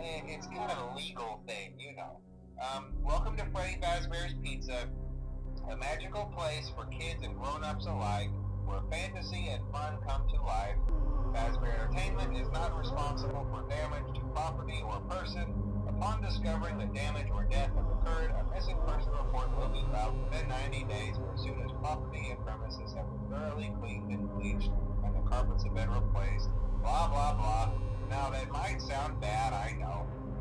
It's kind of a legal thing, you know. Um, welcome to Freddy Fazbear's Pizza, a magical place for kids and grown-ups alike, where fantasy and fun come to life. Fazbear Entertainment is not responsible for damage to property or person. Upon discovering that damage or death has occurred, a missing person report will be filed within 90 days as soon as property and premises have been thoroughly cleaned and bleached and the carpets have been replaced. Blah, blah, blah. Now, that might sound bad,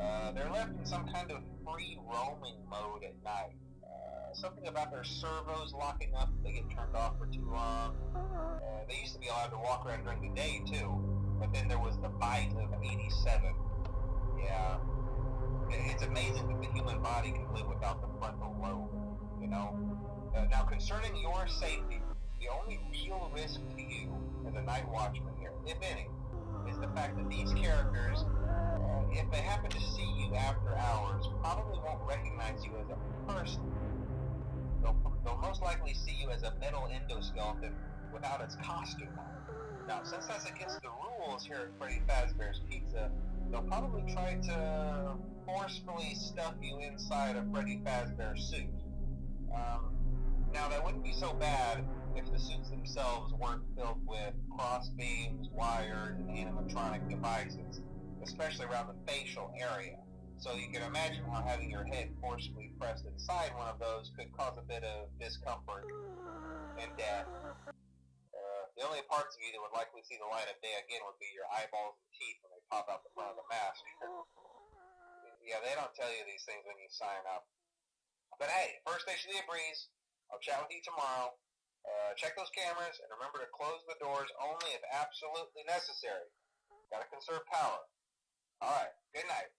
Uh, they're left in some kind of free roaming mode at night. Uh, something about their servos locking up they get turned off for too long. Uh, they used to be allowed to walk around during the day too, but then there was the bite of 87. Yeah. It- It's amazing that the human body can live without the frontal lobe, you know? Uh, now, concerning your safety, the only real risk to you as a night watchman here, if any, is the fact that these characters, uh, they happen to see you after hours, probably won't recognize you as a person. They'll, they'll most likely see you as a metal endoskeleton without its costume on. Now, since that's against the rules here at Freddy Fazbear's Pizza, they'll probably try to forcefully stuff you inside a Freddy Fazbear suit. Um, now, that wouldn't be so bad if the suits themselves weren't filled with cross beams, wires, and animatronic devices, especially around the facial area. So you can imagine how having your head forcibly pressed inside one of those could cause a bit of discomfort and death. Uh, the only parts of you that would likely see the light of day again would be your eyeballs and teeth when they pop out the front of the mask. yeah, they don't tell you these things when you sign up. But hey, first station of the breeze. I'll chat with you tomorrow. Uh, check those cameras and remember to close the doors only if absolutely necessary. Gotta conserve power. Alright, good night.